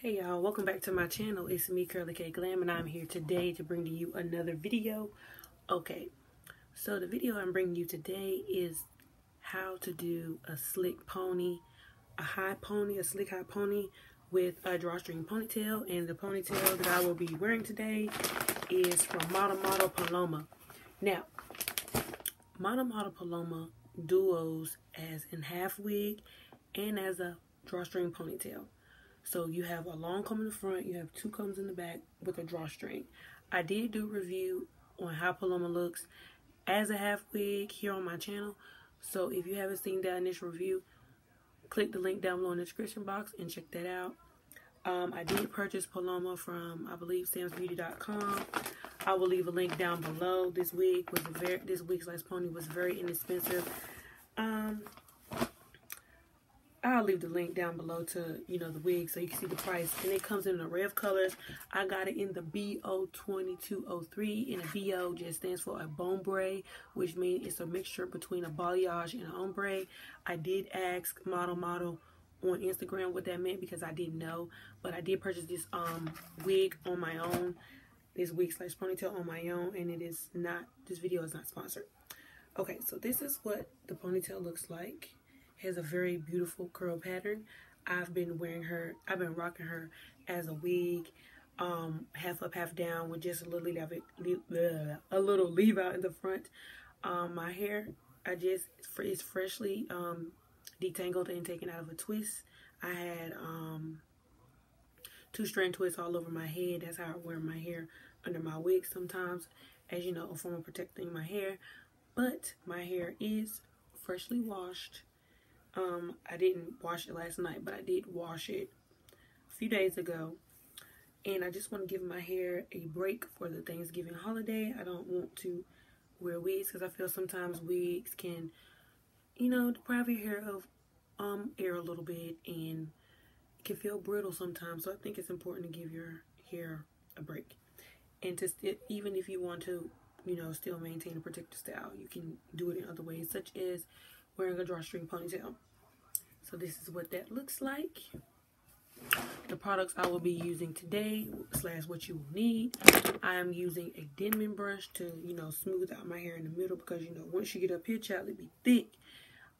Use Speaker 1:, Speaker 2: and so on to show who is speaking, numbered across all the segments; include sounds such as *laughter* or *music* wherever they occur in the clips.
Speaker 1: Hey y'all, welcome back to my channel. It's me, Kurly Kay Glam, and I'm here today to bring to you another video. Okay, so the video I'm bringing you today is how to do a slick pony, a high pony, a slick high pony with a drawstring ponytail. And the ponytail that I will be wearing today is from Model Model Paloma. Now, Model Model Paloma duos as in half wig and as a drawstring ponytail. So you have a long comb in the front, you have two combs in the back with a drawstring. I did do a review on how Paloma looks as a half wig here on my channel. So if you haven't seen that initial review, click the link down below in the description box and check that out. Um, I did purchase Paloma from, I believe, samsbeauty.com. I will leave a link down below. This wig was very, this wig slash pony was very inexpensive. Um, I'll leave the link down below to, you know, the wig so you can see the price. And it comes in an array of colors. I got it in the BO2203. And a BO just stands for a bombre, which means it's a mixture between a balayage and an ombre. I did ask Model Model on Instagram what that meant because I didn't know. But I did purchase this um wig on my own. This wig slash ponytail on my own. And it is not, this video is not sponsored. Okay, so this is what the ponytail looks like has a very beautiful curl pattern. I've been wearing her, I've been rocking her as a wig, um, half up, half down with just a little leave out, a little leave out in the front. Um, my hair, I just, it's freshly um, detangled and taken out of a twist. I had um, two strand twists all over my head. That's how I wear my hair under my wig sometimes, as you know, a form of protecting my hair. But my hair is freshly washed um, I didn't wash it last night, but I did wash it a few days ago. And I just want to give my hair a break for the Thanksgiving holiday. I don't want to wear wigs because I feel sometimes wigs can, you know, deprive your hair of um air a little bit and it can feel brittle sometimes. So I think it's important to give your hair a break. And to even if you want to, you know, still maintain a protective style, you can do it in other ways, such as wearing a drawstring ponytail. So this is what that looks like. The products I will be using today, slash what you will need. I am using a Denman brush to, you know, smooth out my hair in the middle because, you know, once you get up here, child, it be thick.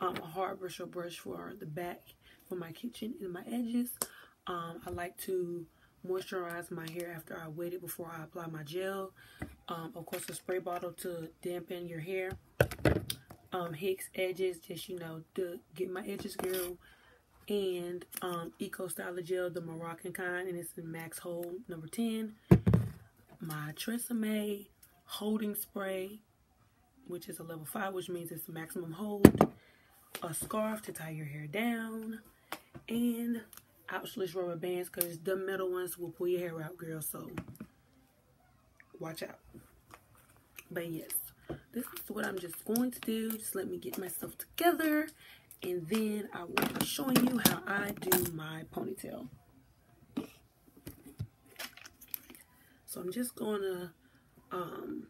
Speaker 1: Um, a hard brush or brush for the back, for my kitchen and my edges. Um, I like to moisturize my hair after I wet it before I apply my gel. Um, of course, a spray bottle to dampen your hair um, Hicks edges, just, you know, to get my edges girl. And um, Eco Styler Gel, the Moroccan kind, and it's in Max Hold number 10. My Tresemme holding spray, which is a level 5, which means it's maximum hold. A scarf to tie your hair down. And ouchless rubber bands, because the metal ones will pull your hair out, girl. So, watch out. But yes, this is what I'm just going to do. Just let me get myself together. And then I will be showing you how I do my ponytail. So I'm just going to um,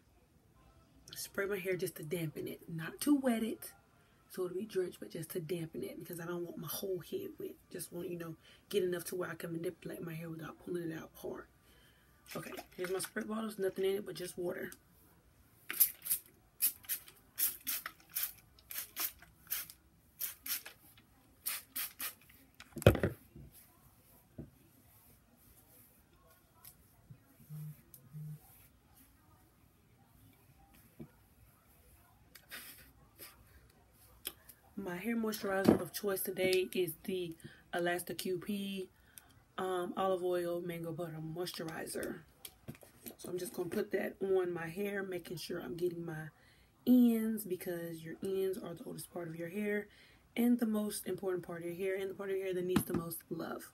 Speaker 1: spray my hair just to dampen it. Not to wet it so it'll be drenched, but just to dampen it because I don't want my whole head wet. Just want, you know, get enough to where I can manipulate my hair without pulling it out hard. Okay, here's my spray bottles. Nothing in it but just water. My hair moisturizer of choice today is the Elasta QP um, Olive Oil Mango Butter Moisturizer. So I'm just going to put that on my hair, making sure I'm getting my ends because your ends are the oldest part of your hair and the most important part of your hair and the part of your hair that needs the most love.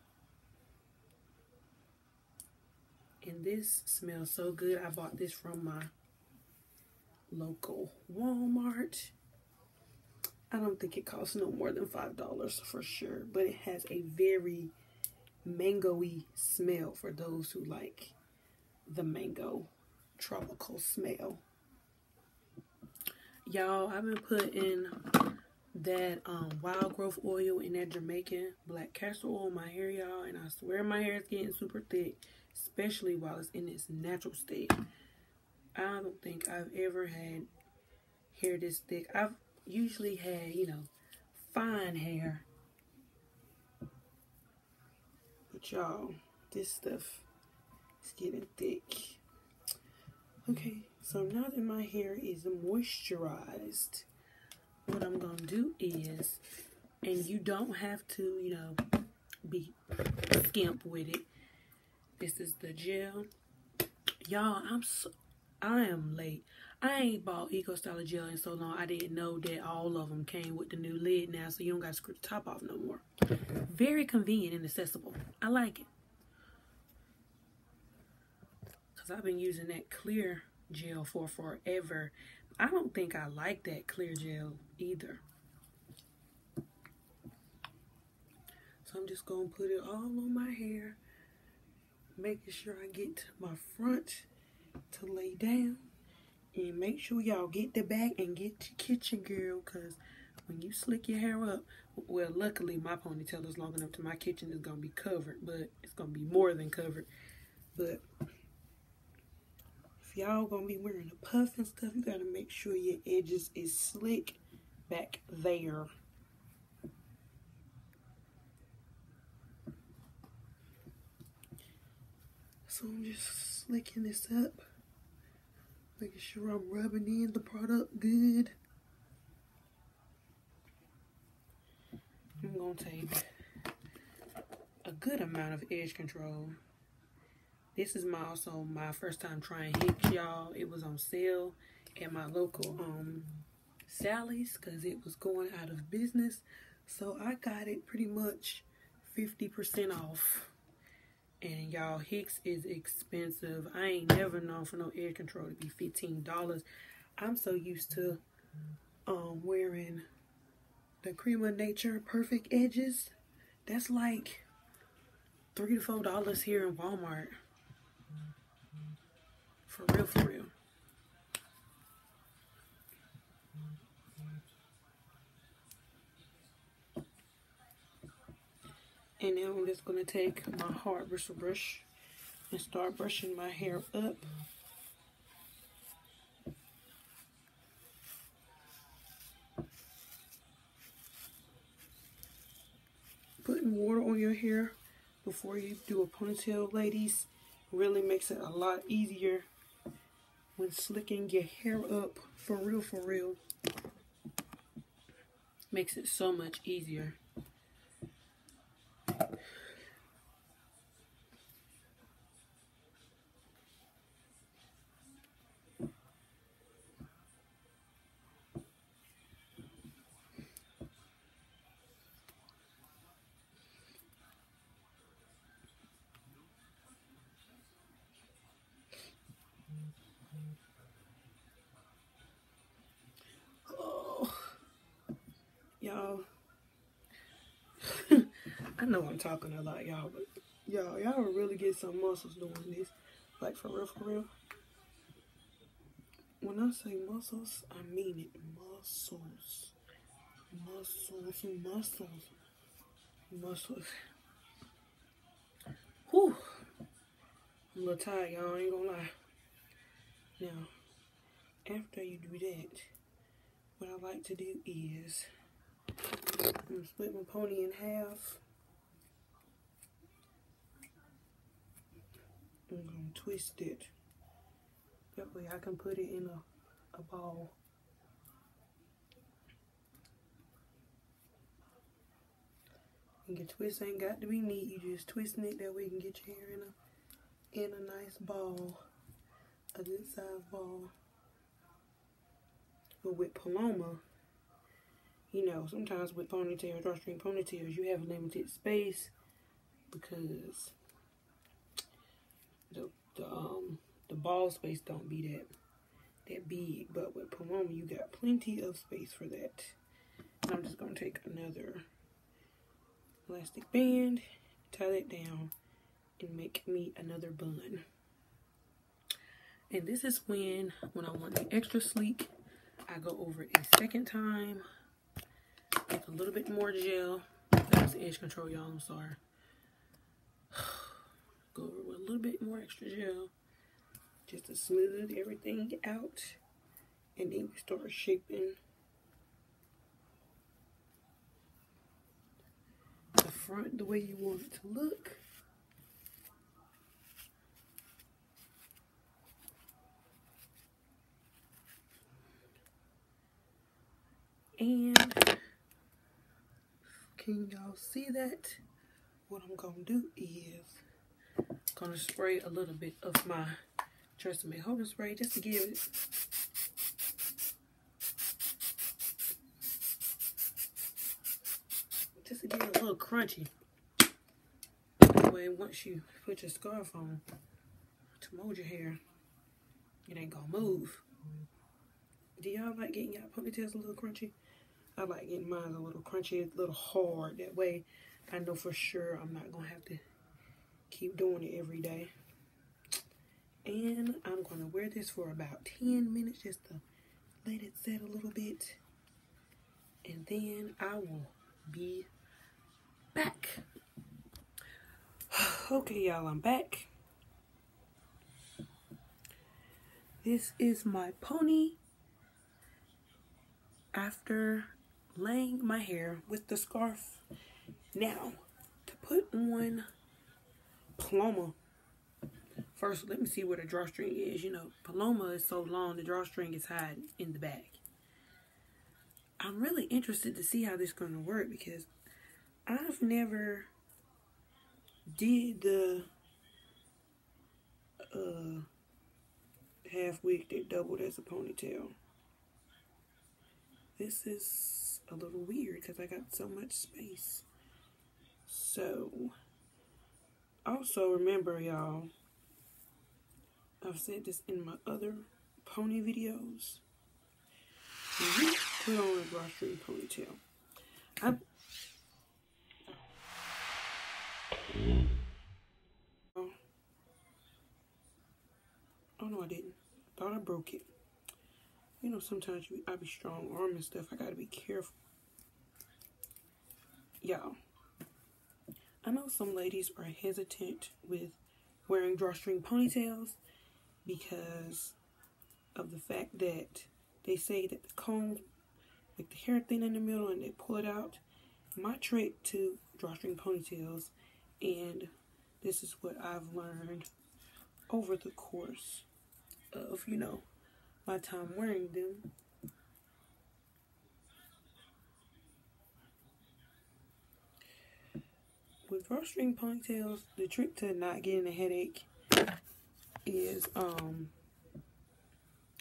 Speaker 1: And this smells so good. I bought this from my local Walmart. I don't think it costs no more than $5 for sure. But it has a very mangoey smell for those who like the mango tropical smell. Y'all, I've been putting that um, wild growth oil and that Jamaican black castor oil in my hair, y'all. And I swear my hair is getting super thick, especially while it's in its natural state. I don't think I've ever had hair this thick. I've usually had, you know, fine hair. But y'all, this stuff is getting thick. Okay, so now that my hair is moisturized, what I'm going to do is, and you don't have to, you know, be skimp with it. This is the gel. Y'all, I'm so, I am late. I ain't bought Eco Styler gel in so long. I didn't know that all of them came with the new lid now, so you don't got to screw the top off no more. *laughs* Very convenient and accessible. I like it. Because I've been using that clear gel for forever. I don't think I like that clear gel either. So I'm just going to put it all on my hair. Making sure I get my front to lay down. And make sure y'all get the back and get your kitchen girl. Because when you slick your hair up, well, luckily my ponytail is long enough to my kitchen is going to be covered. But it's going to be more than covered. But if y'all going to be wearing a puff and stuff, you got to make sure your edges is slick back there. So I'm just slicking this up. Making sure I'm rubbing in the product good. I'm going to take a good amount of edge control. This is my also my first time trying Hicks, y'all. It was on sale at my local um Sally's because it was going out of business. So I got it pretty much 50% off. And y'all, Hicks is expensive. I ain't never known for no air control to be $15. I'm so used to um, wearing the Cream of Nature Perfect Edges. That's like three to four dollars here in Walmart. For real, for real. And now I'm just going to take my hard bristle brush and start brushing my hair up. Putting water on your hair before you do a ponytail, ladies, really makes it a lot easier when slicking your hair up for real, for real. Makes it so much easier. Y'all. I know I'm talking a lot, y'all, but y'all, y'all really get some muscles doing this. Like, for real, for real. When I say muscles, I mean it. Muscles. Muscles, muscles, muscles. Whew. I'm a little tired, y'all. Ain't gonna lie. Now, after you do that, what I like to do is I'm split my pony in half. Twist it. That way I can put it in a, a ball. And your twist ain't got to be neat. You just twisting it that way you can get your hair in a in a nice ball. A good size ball. But with Paloma, you know, sometimes with ponytails, drawstring ponytails, you have limited space because the the um the ball space don't be that that big. But with Paloma, you got plenty of space for that. I'm just gonna take another elastic band, tie that down, and make me another bun. And this is when, when I want the extra sleek, I go over a second time with a little bit more gel. Was edge control, y'all. I'm sorry. Go over with a little bit more extra gel just to smooth everything out. And then we start shaping the front the way you want it to look. And can y'all see that? What I'm gonna do is gonna spray a little bit of my Tresemme Holding Spray just to give it just to give it a little crunchy. That way once you put your scarf on to mold your hair, it ain't gonna move. Do y'all like getting y'all ponytails a little crunchy? I like getting mine a little crunchy, a little hard. That way I know for sure I'm not going to have to keep doing it every day. And I'm going to wear this for about 10 minutes just to let it set a little bit. And then I will be back. *sighs* okay, y'all, I'm back. This is my pony after laying my hair with the scarf. Now, to put on Paloma, first let me see where the drawstring is. You know, Paloma is so long, the drawstring is hiding in the back. I'm really interested to see how this is going to work because I've never did the uh, half wig that doubled as a ponytail. This is a little weird because I got so much space. So, also remember, y'all, I've said this in my other pony videos. You put on a drawstring ponytail. I oh. oh no, I didn't. Thought I broke it you know, sometimes you, I be strong arm and stuff. I gotta be careful. Y'all, I know some ladies are hesitant with wearing drawstring ponytails because of the fact that they say that the comb, like the hair thin in the middle and they pull it out. My trick to drawstring ponytails, and this is what I've learned over the course of, you know, my time wearing them. With drawstring ponytails, the trick to not getting a headache is um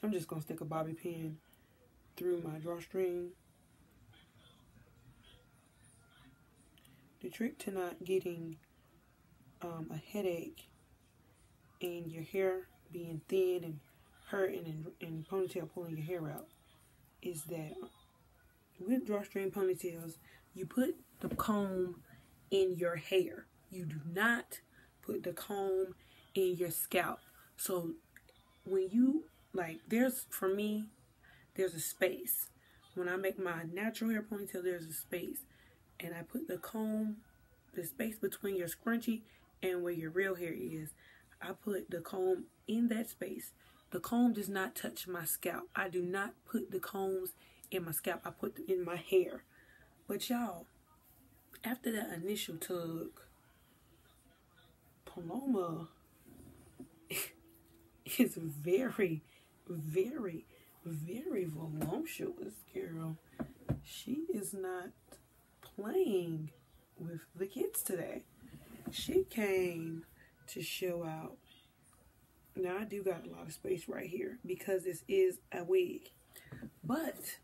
Speaker 1: I'm just gonna stick a bobby pin through my drawstring. The trick to not getting um, a headache and your hair being thin and hurting and, and ponytail pulling your hair out is that with drawstring ponytails, you put the comb in your hair. You do not put the comb in your scalp. So when you like there's for me there's a space. When I make my natural hair ponytail there's a space and I put the comb the space between your scrunchie and where your real hair is. I put the comb in that space the comb does not touch my scalp. I do not put the combs in my scalp. I put them in my hair. But y'all, after that initial tug, Paloma *laughs* is very, very, very voluptuous, girl. She is not playing with the kids today. She came to show out now I do got a lot of space right here because this is a wig. But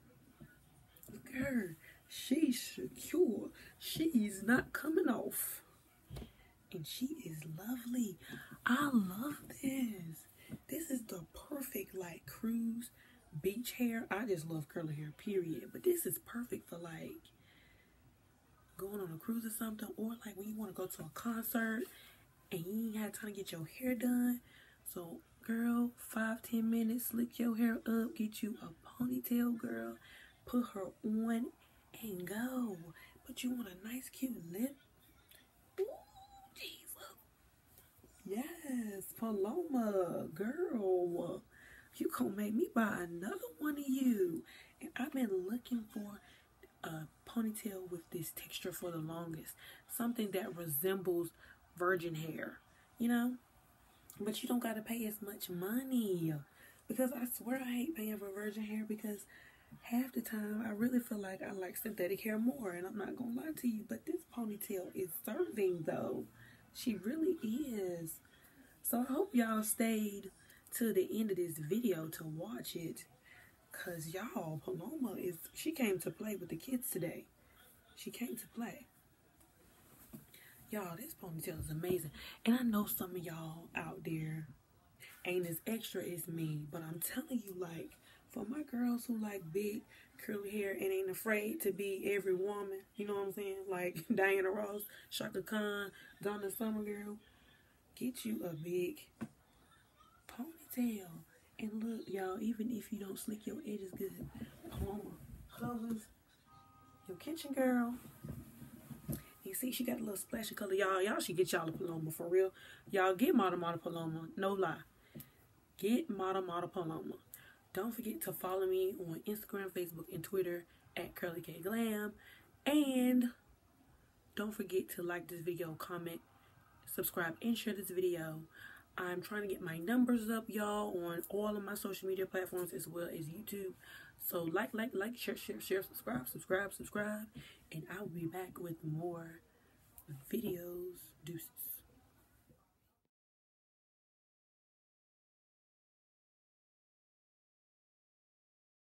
Speaker 1: look at her. She's secure. She's not coming off. And she is lovely. I love this. This is the perfect like cruise beach hair. I just love curly hair, period. But this is perfect for like going on a cruise or something. Or like when you want to go to a concert and you ain't had time to get your hair done so, girl, five, ten minutes, slick your hair up, get you a ponytail, girl. Put her on and go. But you want a nice cute lip? Ooh, Jesus. Yes, Paloma, girl. You gonna make me buy another one of you. And I've been looking for a ponytail with this texture for the longest. Something that resembles virgin hair, you know? But you don't gotta pay as much money. Because I swear I hate paying for virgin hair because half the time I really feel like I like synthetic hair more and I'm not gonna lie to you, but this ponytail is serving though. She really is. So I hope y'all stayed to the end of this video to watch it. Cause y'all, Paloma is she came to play with the kids today. She came to play. Y'all, this ponytail is amazing. And I know some of y'all out there ain't as extra as me, but I'm telling you, like, for my girls who like big curly hair and ain't afraid to be every woman, you know what I'm saying? Like *laughs* Diana Ross, Chaka Khan, Donna Summer Girl, get you a big ponytail. And look, y'all, even if you don't slick your edges good, Paloma clothes, your kitchen girl. You see, she got a little splash of color. Y'all, y'all should get y'all a Paloma for real. Y'all get Model Model Paloma. No lie. Get Model Model Paloma. Don't forget to follow me on Instagram, Facebook, and Twitter at Kurly Kay Glam. And don't forget to like this video, comment, subscribe, and share this video. I'm trying to get my numbers up, y'all, on all of my social media platforms as well as YouTube. So like, like, like, share, share, share, subscribe, subscribe, subscribe. And I'll be back with more videos. Deuces.